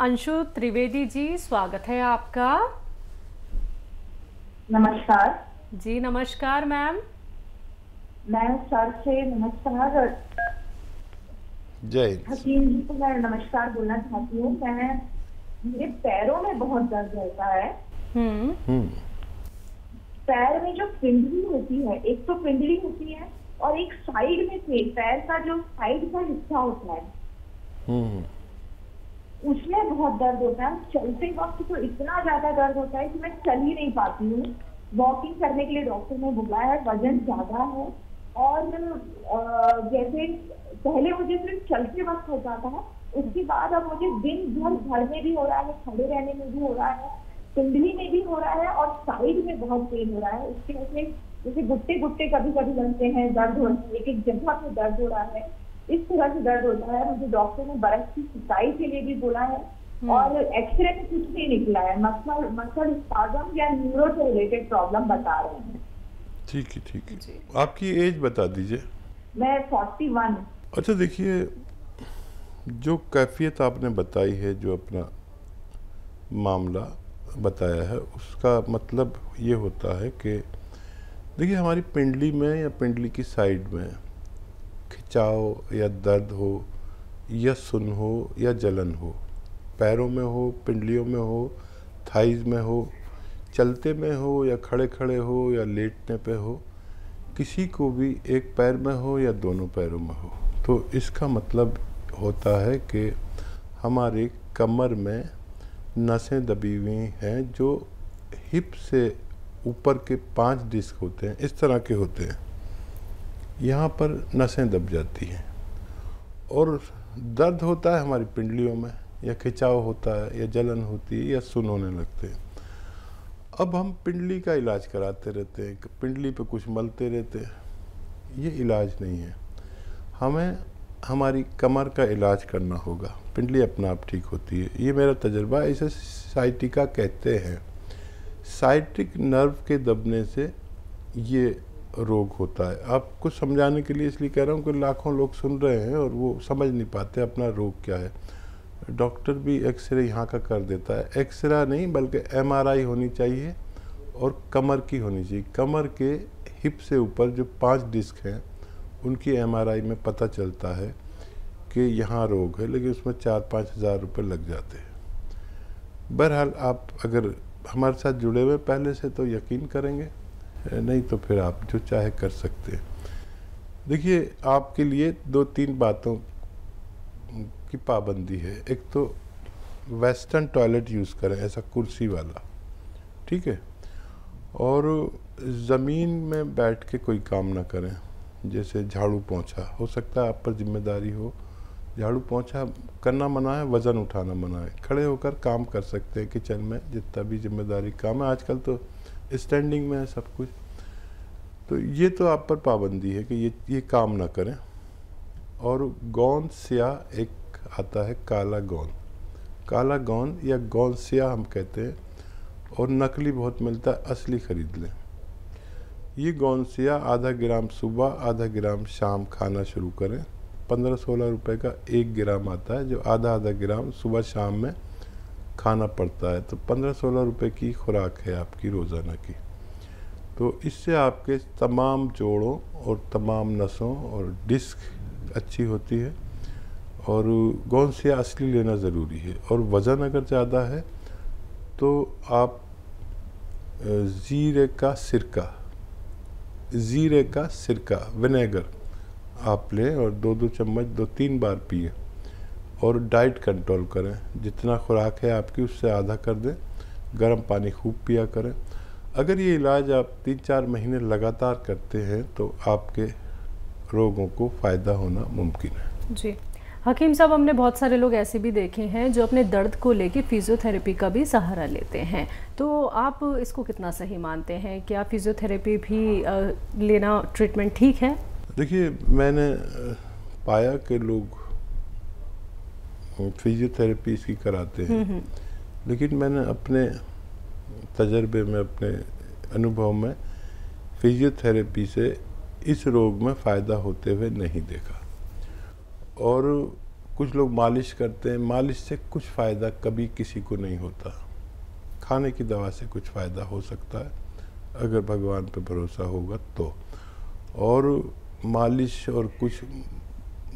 अंशु त्रिवेदी जी स्वागत है आपका। नमस्कार। जी नमस्कार मैम। मैं सर से नमस्कार। जय। हकीम जी को मैं नमस्कार बोलना चाहती हूँ। मैं मेरे पैरों में बहुत दर्द रहता है। हम्म। हम्म। पैर में जो पिंडली होती है एक तो पिंडली होती है और एक साइड में से पैर का जो साइड का हिस्सा होता है। हम्म। उसमें बहुत दर्द होता है। चलते वक्त तो इतना ज़्यादा दर्द होता है कि मैं चल ही नहीं पाती हूँ। वॉकिंग करने के लिए डॉक्टर ने बोला है, वज़न ज़्यादा है और जैसे पहले मुझे सिर्फ़ चलते वक्त होता था उसके बाद अब मुझे दिन भर घर में भी हो रहा है, खड़े रहने में भी हो रहा है, कुंडली में भी हो रहा है और साइड में बहुत पेन हो रहा है। उसके से जैसे गुट्टे गुट्टे कभी कभी बनते हैं, दर्द है एक एक जगह पे दर्द हो रहा है। इस तरह से दर्द होता है मुझे डॉक्टर ने बर्फ़ की सिंचाई के लिए भी बोला है और एक्सरे में कुछ नहीं निकला है मसल मसल स्पाजम या न्यूरो से रिलेटेड प्रॉब्लम बता रहे हैं। ठीक है ठीक है। आपकी एज बता दीजिए। मैं फोर्टी वन अच्छा देखिए जो कैफियत आपने बताई है जो अपना मामला बताया है उसका मतलब ये होता है कि देखिए हमारी पिंडली में या पिंडली की साइड में खिंचाव या दर्द हो, या सुन हो, या जलन हो। पैरों में हो, पिंडलियों में हो थाइज में हो, चलते में हो, या खड़े खड़े हो, या लेटने पे हो, किसी को भी एक पैर में हो या दोनों पैरों में हो। तो इसका मतलब होता है कि हमारे कमर में नसें दबी हुई हैं जो हिप से ऊपर के पाँच डिस्क होते हैं, इस तरह के होते हैं। यहाँ पर नसें दब जाती हैं। और दर्द होता है हमारी पिंडलियों में, या खिंचाव होता है, या जलन होती है, या सुन होने लगते हैं। अब हम पिंडली का इलाज कराते रहते हैं, पिंडली पे कुछ मलते रहते हैं। ये इलाज नहीं है। हमें हमारी कमर का इलाज करना होगा। पिंडली अपने आप ठीक होती है। ये मेरा तजर्बा इसे साइटिका कहते हैं। साइट्रिक नर्व के दबने से ये रोग होता है। आपको समझाने के लिए इसलिए कह रहा हूँ कि लाखों लोग सुन रहे हैं और वो समझ नहीं पाते अपना रोग क्या है। डॉक्टर भी एक्सरे यहाँ का कर देता है। एक्सरा नहीं, बल्कि एमआरआई होनी चाहिए और कमर की होनी चाहिए। कमर के हिप से ऊपर जो पाँच डिस्क हैं, उनकी एमआरआई में पता चलता है कि यहाँ रोग है, लेकिन उसमें चार पाँच हज़ार रुपये लग जाते हैं। बहरहाल आप अगर हमारे साथ जुड़े हुए पहले से तो यकीन करेंगे नहीं तो फिर आप जो चाहे कर सकते हैं। देखिए, आपके लिए दो तीन बातों की पाबंदी है। एक तो वेस्टर्न टॉयलेट यूज़ करें, ऐसा कुर्सी वाला, ठीक है? और ज़मीन में बैठ के कोई काम ना करें, जैसे झाड़ू पोंछा। हो सकता है आप पर ज़िम्मेदारी हो, झाड़ू पोंछा करना मना है वज़न उठाना मना है खड़े होकर काम कर सकते हैं किचन में, जितना भी ज़िम्मेदारी काम है। आजकल तो स्टैंडिंग में है सब कुछ। तो ये तो आप पर पाबंदी है कि ये ये काम ना करें। और गोंद स्याह एक आता है काला गोंद काला गोंद या गोंद स्याह हम कहते हैं, और नकली बहुत मिलता है, असली खरीद लें। ये गोंद स्याह आधा ग्राम सुबह, आधा ग्राम शाम खाना शुरू करें। पंद्रह सोलह रुपए का एक ग्राम आता है, जो आधा आधा ग्राम सुबह शाम में खाना पड़ता है तो पंद्रह सोलह रुपए की खुराक है आपकी रोज़ाना की। तो इससे आपके तमाम जोड़ों और तमाम नसों और डिस्क अच्छी होती है और गोंद से असली लेना ज़रूरी है। और वज़न अगर ज़्यादा है तो आप ज़ीरे का सिरका, ज़ीरे का सिरका, विनेगर आप लें और दो दो चम्मच दो तीन बार पिए। और डाइट कंट्रोल करें। जितना खुराक है आपकी उससे आधा कर दें। गर्म पानी खूब पिया करें। अगर ये इलाज आप तीन चार महीने लगातार करते हैं तो आपके रोगों को फ़ायदा होना मुमकिन है। जी। हकीम साहब हमने बहुत सारे लोग ऐसे भी देखे हैं जो अपने दर्द को लेके फिजियोथेरेपी का भी सहारा लेते हैं। तो आप इसको कितना सही मानते हैं? क्या फिजियोथेरेपी भी लेना ट्रीटमेंट ठीक है? देखिए मैंने पाया कि लोग फिजियोथेरेपी इसकी कराते हैं। लेकिन मैंने अपने तजर्बे में अपने अनुभव में फिजियोथेरेपी से इस रोग में फ़ायदा होते हुए नहीं देखा। और कुछ लोग मालिश करते हैं मालिश से कुछ फ़ायदा कभी किसी को नहीं होता। खाने की दवा से कुछ फ़ायदा हो सकता है अगर भगवान पर भरोसा होगा तो। और मालिश और कुछ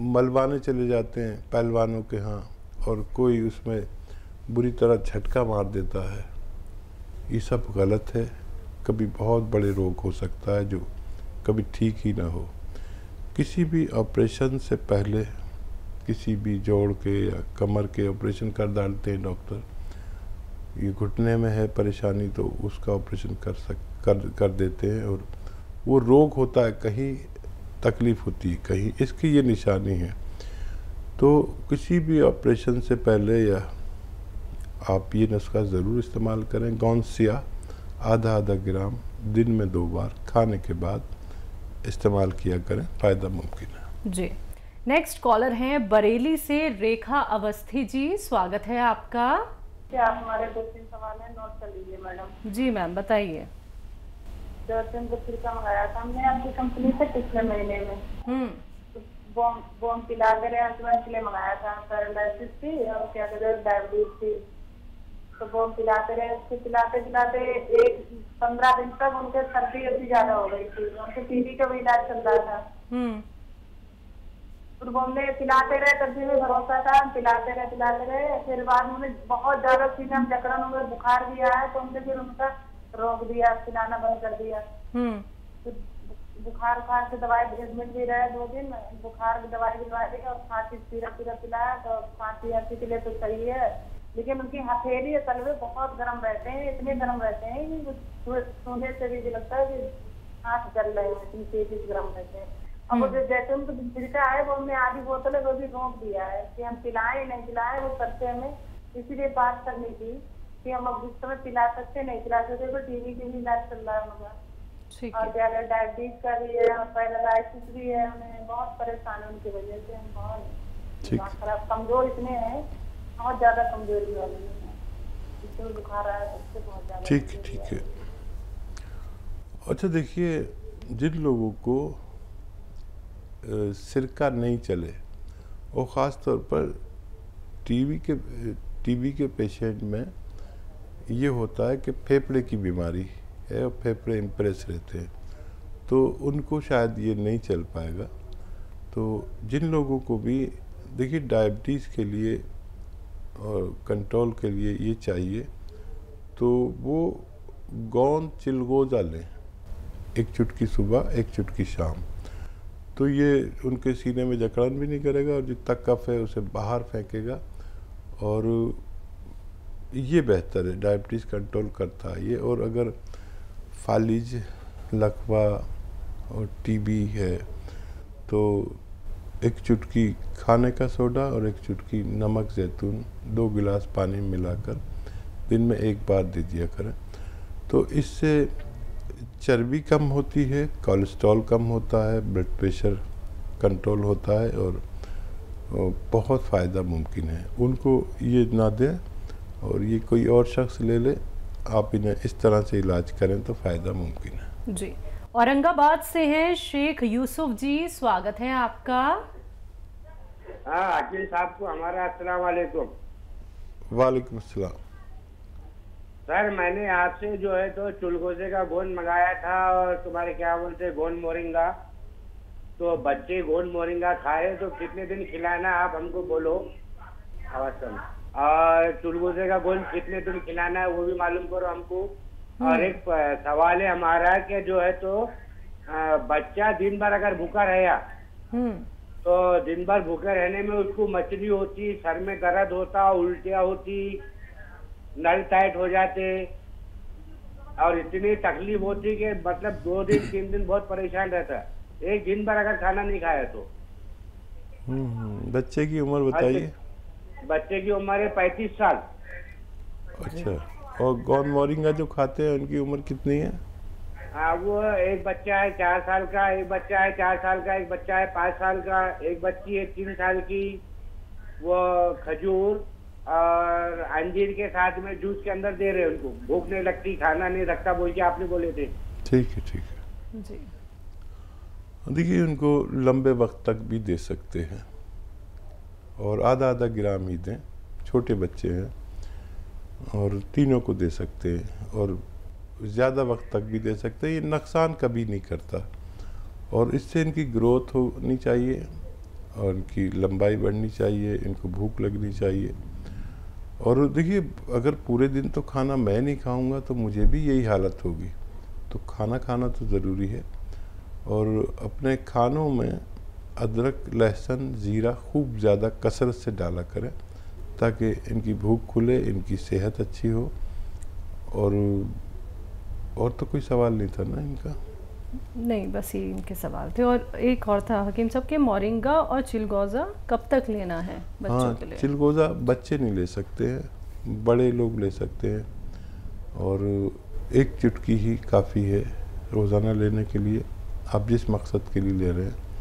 मलवाने चले जाते हैं पहलवानों के यहाँ। और कोई उसमें बुरी तरह झटका मार देता है, ये सब गलत है। कभी बहुत बड़े रोग हो सकता है जो कभी ठीक ही ना हो। किसी भी ऑपरेशन से पहले, किसी भी जोड़ के या कमर के ऑपरेशन कर डालते हैं डॉक्टर, ये घुटने में है परेशानी तो उसका ऑपरेशन कर सक, कर कर देते हैं और वो रोग होता है, कहीं तकलीफ़ होती है, कहीं, इसकी ये निशानी है। तो किसी भी ऑपरेशन से पहले या आप ये नुस्खा ज़रूर इस्तेमाल करें। गौनसिया आधा आधा ग्राम दिन में दो बार खाने के बाद इस्तेमाल किया करें फ़ायदा मुमकिन है। जी। नेक्स्ट कॉलर हैं बरेली से रेखा अवस्थी जी। स्वागत है आपका। क्या आप हमारे दो तीन सवाल है? नोट कर लीजिए मैडम। जी मैम बताइए। दो तीन पत्रिका मंगाया था हमने आपकी कंपनी से पिछले महीने में। हम्म। बॉम बॉम पिला कर हस्बैंड के लिए मंगाया था पैरालिसिस थी और क्या कहते हैं डायबिटीज़ थी तो बॉम पिलाते रहे उसको पिलाते पिलाते एक पंद्रह दिन तक उनके सर्दी अभी ज़्यादा हो गई थी उनके टीबी का भी इलाज चल रहा था फिर हमने पिलाते रहे तब भी भरोसा था पिलाते रहे पिलाते रहे फिर बाद में बहुत ज़्यादा सीज़न जकड़न हुए बुखार भी आया तो हमने फिर उनका रोक दिया पिलाना बंद कर दिया हम्म बुखार उखार की दवाई एडमिट भी रहे दो दिन बुखार की दवाई भी दवा दी और खांसी सिरप सिरप पिलाया तो खांसी आंसी के लिए तो सही है। लेकिन उनकी हथेली और तलवे बहुत गर्म रहते हैं इतने गर्म रहते हैं कि वो से भी लगता है कि हाथ जल रहे हैं इतनी तेज़ी से गर्म रहते हैं। और वो जो जैसे उनको छिड़का है वो हमने आधी बोतल है वो भी रोक दिया है कि हम पिलाएँ नहीं पिलाएँ वो करते हमें। इसीलिए बात करनी थी कि हम अब इस समय पिला सकते नहीं पिला सकते तो टीवी के भी इलाज चल रहा है ठीक और है। ज़्यादा डायबिटीज़ का भी है और पैरालाइसिस भी है हमें बहुत परेशान उनकी वजह से हम बहुत ठीक। खराब कमज़ोर इतने हैं बहुत ज़्यादा कमज़ोरी वाले हैं। जिससे बुखार आया है, उससे बहुत ज़्यादा ठीक ठीक है अच्छा देखिए जिन लोगों को सिरका नहीं चले और ख़ास तौर पर टीबी के टीबी के पेशेंट में ये होता है कि फेफड़े की बीमारी। है और फेफड़े इम्प्रेस रहते हैं। तो उनको शायद ये नहीं चल पाएगा। तो जिन लोगों को भी, देखिए डायबिटीज़ के लिए और कंट्रोल के लिए ये चाहिए तो वो गौंद चिलगोजा लें। एक चुटकी सुबह, एक चुटकी शाम। तो ये उनके सीने में जकड़न भी नहीं करेगा और जितना कफ है उसे बाहर फेंकेगा। और ये बेहतर है डायबिटीज़ कंट्रोल करता है ये। और अगर फालिज, लकवा और टीबी है। तो एक चुटकी खाने का सोडा और एक चुटकी नमक, जैतून, दो गिलास पानी मिलाकर दिन में एक बार दे दिया करें। तो इससे चर्बी कम होती है, कोलेस्ट्रॉल कम होता है, ब्लड प्रेशर कंट्रोल होता है और बहुत फ़ायदा मुमकिन है। उनको ये ना दें और ये कोई और शख्स ले ले आप इन्हें इस तरह से इलाज करें तो फ़ायदा मुमकिन है। जी। औरंगाबाद से हैं शेख यूसुफ जी स्वागत है आपका। हाँ अकील साहब को हमारा अस्सलाम वालेकुम। वालेकुम अस्सलाम। सर मैंने आपसे जो है तो चुलगोजे का गोंद मंगाया था और तुम्हारे क्या बोलते हैं गोंद मोरिंगा। तो बच्चे गोंद मोरिंगा खाए तो कितने दिन खिलाना आप हमको बोलो। अवश्य और चुलगोजे का गोल कितने दिन खिलाना है वो भी मालूम करो हमको। और एक सवाल है हमारा कि जो है तो बच्चा दिन भर अगर भूखा रहा हम्म। तो दिन भर भूखे रहने में उसको मछली होती सर में दर्द होता उल्टियाँ होती नल टाइट हो जाते। और इतनी तकलीफ़ होती कि मतलब दो दिन तीन दिन बहुत परेशान रहता। एक दिन भर अगर खाना नहीं खाया तो। हम्म, हम्म, बच्चे की उम्र बताइए। बच्चे की उम्र है पैंतीस साल। अच्छा। और गौन मोरिंगा जो खाते हैं उनकी उम्र कितनी है? हाँ वो एक बच्चा है चार साल का एक बच्चा है चार साल का एक बच्चा है पाँच साल का एक बच्ची है तीन साल की। वो खजूर और अंजीर के साथ में जूस के अंदर दे रहे हैं उनको। भूख नहीं लगती खाना नहीं रखता बोल के आपने बोले थे। ठीक है ठीक है। जी। देखिए उनको लंबे वक्त तक भी दे सकते हैं। और आधा आधा ग्राम ही दें छोटे बच्चे हैं, और तीनों को दे सकते हैं, और ज़्यादा वक्त तक भी दे सकते हैं। ये नुकसान कभी नहीं करता। और इससे इनकी ग्रोथ होनी चाहिए, और इनकी लंबाई बढ़नी चाहिए, इनको भूख लगनी चाहिए। और देखिए, अगर पूरे दिन तो खाना मैं नहीं खाऊँगा तो मुझे भी यही हालत होगी। तो खाना खाना तो ज़रूरी है। और अपने खानों में अदरक लहसुन ज़ीरा खूब ज़्यादा कसरत से डाला करें ताकि इनकी भूख खुले इनकी सेहत अच्छी हो। और और तो कोई सवाल नहीं था ना इनका? नहीं बस ये इनके सवाल थे। और एक और था हकीम साहब के मोरिंगा और चिलगोज़ा कब तक लेना है बच्चों हाँ के लिए? चिलगोज़ा बच्चे नहीं ले सकते हैं बड़े लोग ले सकते हैं। और एक चुटकी ही काफ़ी है रोज़ाना लेने के लिए आप जिस मकसद के लिए ले रहे हैं।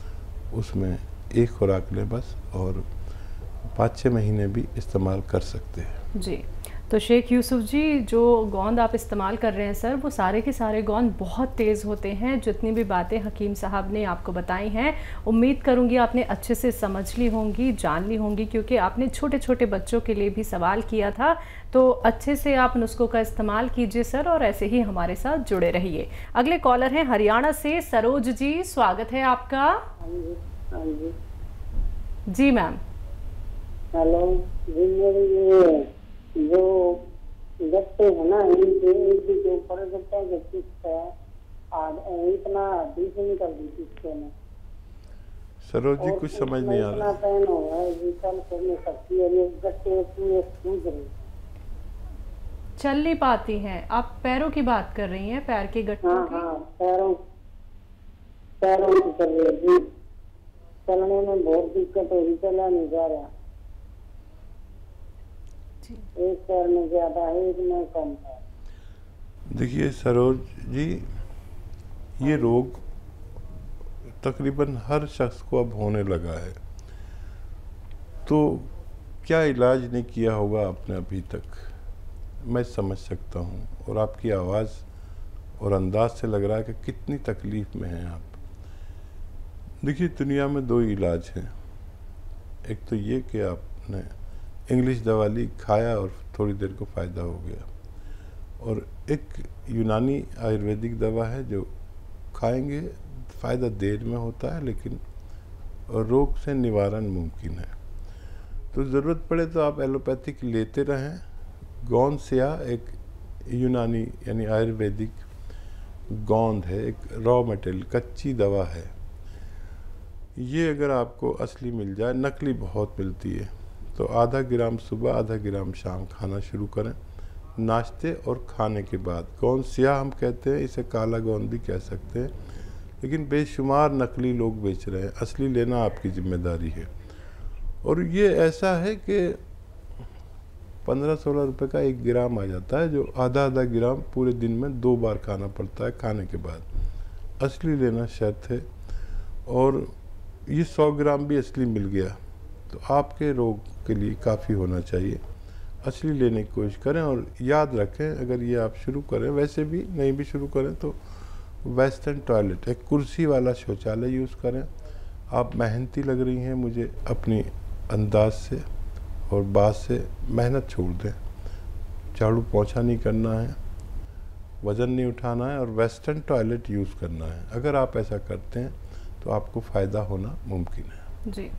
उसमें एक खुराक लें बस और पाँच छः महीने भी इस्तेमाल कर सकते हैं। जी। तो शेख यूसुफ जी जो गोंद आप इस्तेमाल कर रहे हैं सर वो सारे के सारे गोंद बहुत तेज़ होते हैं जितनी भी बातें हकीम साहब ने आपको बताई हैं। उम्मीद करूँगी आपने अच्छे से समझ ली होंगी जान ली होंगी क्योंकि आपने छोटे छोटे बच्चों के लिए भी सवाल किया था। तो अच्छे से आप नुस्खों का इस्तेमाल कीजिए सर और ऐसे ही हमारे साथ जुड़े रहिए। अगले कॉलर हैं हरियाणा से सरोज जी स्वागत है आपका। हाँ जी जी। मैम। हेलो जी जो गट्टे है ना इनके एक भी के ऊपर गट्टा जो किस्त है इतना बीस निकल दी किस्ते में सरोज जी कुछ समझ नहीं आ इतना रहा पेन हो गया है कि करने सकती है ये गट्टे पूरे सूझ रहे चल नहीं पाती हैं। आप पैरों की बात कर रही हैं पैर के गट्टों हाँ की? हाँ पैरों पैरों की कर रही है जी। चलने में बहुत दिक्कत हो रही चला नहीं जा रहा। जी देखिए, सरोज जी, ये रोग तकरीबन हर शख्स को अब होने लगा है। तो क्या इलाज नहीं किया होगा आपने अभी तक? मैं समझ सकता हूँ और आपकी आवाज़ और अंदाज से लग रहा है कि कितनी तकलीफ़ में हैं आप। देखिए, दुनिया में दो इलाज हैं। एक तो ये कि आपने इंग्लिश दवा ली, खाया और थोड़ी देर को फ़ायदा हो गया। और एक यूनानी आयुर्वेदिक दवा है जो खाएँगे, फ़ायदा देर में होता है, लेकिन रोग से निवारण मुमकिन है। तो ज़रूरत पड़े तो आप एलोपैथिक लेते रहें। गोंद सिया एक यूनानी यानी आयुर्वेदिक गोंद है, एक रॉ मटेरियल कच्ची दवा है। ये अगर आपको असली मिल जाए, नकली बहुत मिलती है। तो आधा ग्राम सुबह, आधा ग्राम शाम खाना शुरू करें। नाश्ते और खाने के बाद गोंद सिया हम कहते हैं, इसे काला गोंद भी कह सकते हैं, लेकिन बेशुमार नकली लोग बेच रहे हैं। असली लेना आपकी ज़िम्मेदारी है। और ये ऐसा है कि पंद्रह सोलह रुपए का एक ग्राम आ जाता है, जो आधा आधा ग्राम पूरे दिन में दो बार खाना पड़ता है खाने के बाद। असली लेना शर्त है। और ये सौ ग्राम भी असली मिल गया। तो आपके रोग के लिए काफ़ी होना चाहिए। असली लेने की कोशिश करें और याद रखें, अगर ये आप शुरू करें, वैसे भी नहीं भी शुरू करें तो वेस्टर्न टॉयलेट, एक कुर्सी वाला शौचालय यूज़ करें। आप मेहनती लग रही हैं, मुझे अपनी अंदाज से और बात से मेहनत छोड़ दें। झाड़ू पोछा नहीं करना है, वज़न नहीं उठाना है और वेस्टर्न टॉयलेट यूज़ करना है। अगर आप ऐसा करते हैं तो आपको फ़ायदा होना मुमकिन है। जी।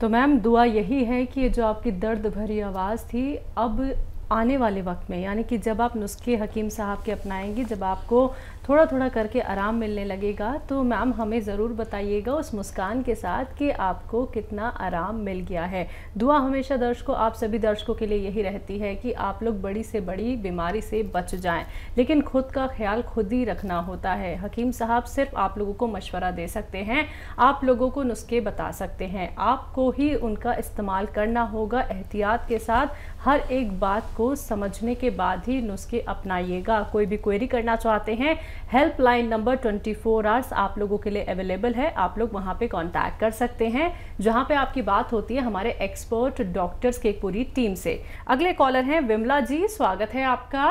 तो मैम, दुआ यही है कि जो आपकी दर्द भरी आवाज़ थी, अब आने वाले वक्त में, यानी कि जब आप नुस्खे हकीम साहब के अपनाएँगी, जब आपको थोड़ा थोड़ा करके आराम मिलने लगेगा तो मैम हमें ज़रूर बताइएगा उस मुस्कान के साथ कि आपको कितना आराम मिल गया है। दुआ हमेशा दर्शकों आप सभी दर्शकों के लिए यही रहती है कि आप लोग बड़ी से बड़ी बीमारी से बच जाएँ। लेकिन खुद का ख्याल खुद ही रखना होता है। हकीम साहब सिर्फ़ आप लोगों को मशवरा दे सकते हैं, आप लोगों को नुस्खे बता सकते हैं। आपको ही उनका इस्तेमाल करना होगा एहतियात के साथ। हर एक बात को समझने के बाद ही नुस्खे अपनाइएगा। कोई भी क्वेरी करना चाहते हैं हेल्पलाइन नंबर 24 फोर आवर्स आप लोगों के लिए अवेलेबल है। आप लोग वहाँ पे कांटेक्ट कर सकते हैं। जहाँ पे आपकी बात होती है हमारे एक्सपर्ट डॉक्टर्स की एक पूरी टीम से। अगले कॉलर हैं विमला जी स्वागत है आपका।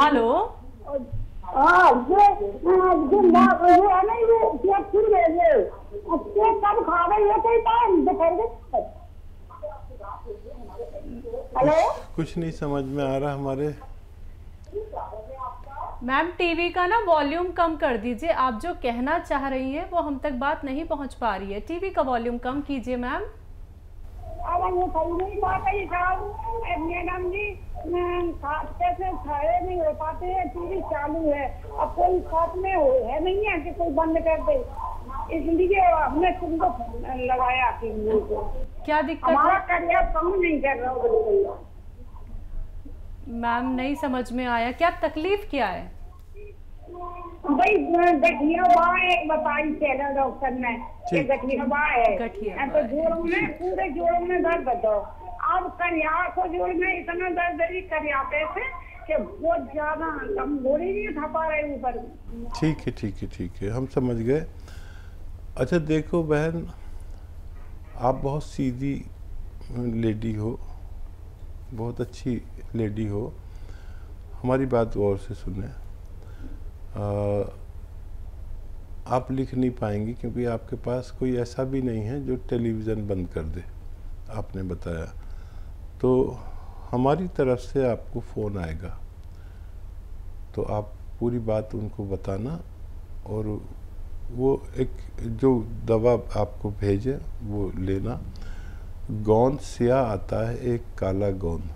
हेलो हाँ है दिखाई दे हेलो कुछ नहीं समझ में आ रहा हमारे मैम टीवी का ना वॉल्यूम कम कर दीजिए। आप जो कहना चाह रही हैं वो हम तक बात नहीं पहुँच पा रही है। टीवी का वॉल्यूम कम कीजिए मैम। है ये साहब ए, मैडम जी खाते से खड़े नहीं हो पाते हैं टीवी चालू है। अब कोई साथ में हो है नहीं है कि कोई बंद कर दे? इसलिए हमने तुमको लगाया टीवी को क्या दिक्कत हमारा करियर कम नहीं कर रहा बिल्कुल मैम नहीं समझ में आया। क्या तकलीफ़ क्या है? भाई गठिया बा एक बताई डॉक्टर ने कि। गठिया बा है। गठिया हाँ, तो जोड़ों में पूरे जोड़ों में दर्द दो अब करिया को जोड़ में इतना दर्द है करिया पे से कि बहुत ज़्यादा कमज़ोरी नहीं उठा पा रहे ऊपर। ठीक है ठीक है ठीक है। हम समझ गए। अच्छा देखो बहन आप बहुत सीधी लेडी हो बहुत अच्छी लेडी हो। हमारी बात गौर से सुने। आप लिख नहीं पाएँगी क्योंकि आपके पास कोई ऐसा भी नहीं है जो टेलीविज़न बंद कर दे, आपने बताया। तो हमारी तरफ़ से आपको फ़ोन आएगा। तो आप पूरी बात उनको बताना और वो एक जो दवा आपको भेजे, वो लेना। गोंद सिया आता है एक काला गोंद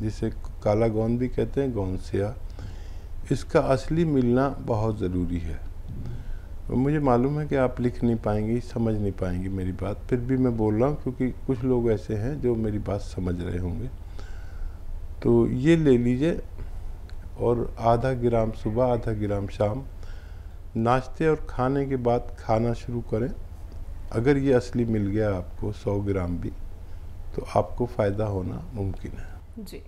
जिसे काला गोंद भी कहते हैं गोंद सिया। इसका असली मिलना बहुत ज़रूरी है। मुझे मालूम है कि आप लिख नहीं पाएँगी, समझ नहीं पाएँगी मेरी बात। फिर भी मैं बोल रहा हूँ क्योंकि कुछ लोग ऐसे हैं जो मेरी बात समझ रहे होंगे। तो ये ले लीजिए और आधा ग्राम सुबह, आधा ग्राम शाम। नाश्ते और खाने के बाद खाना शुरू करें। अगर ये असली मिल गया आपको 100 ग्राम भी तो आपको फ़ायदा होना मुमकिन है। जी।